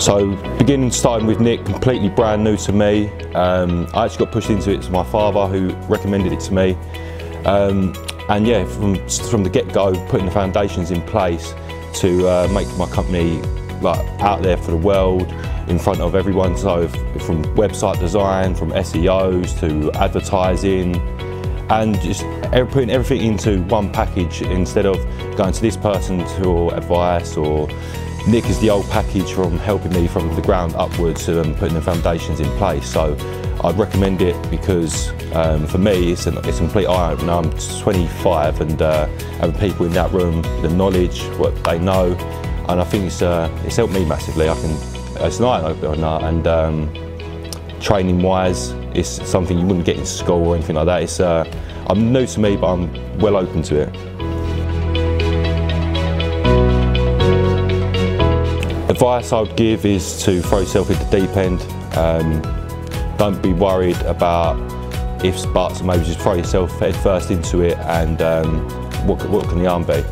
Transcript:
So beginning starting with Nick, completely brand new to me. Um, I actually got pushed into it to my father who recommended it to me. Um, and yeah, from, from the get-go, putting the foundations in place to uh, make my company like out there for the world, in front of everyone. So from website design, from SEOs to advertising, and just putting everything into one package instead of going to this person for advice or Nick is the old package from helping me from the ground upwards and putting the foundations in place. So I'd recommend it because um, for me it's, it's a complete eye opener. I'm 25 and uh, having people in that room, the knowledge, what they know, and I think it's, uh, it's helped me massively. I can, it's an eye opener and um, training wise, it's something you wouldn't get in school or anything like that. It's, uh, I'm new to me, but I'm well open to it. Advice I would give is to throw yourself at the deep end. Um, don't be worried about ifs, buts, maybe just throw yourself head first into it and um, what, what can the arm be?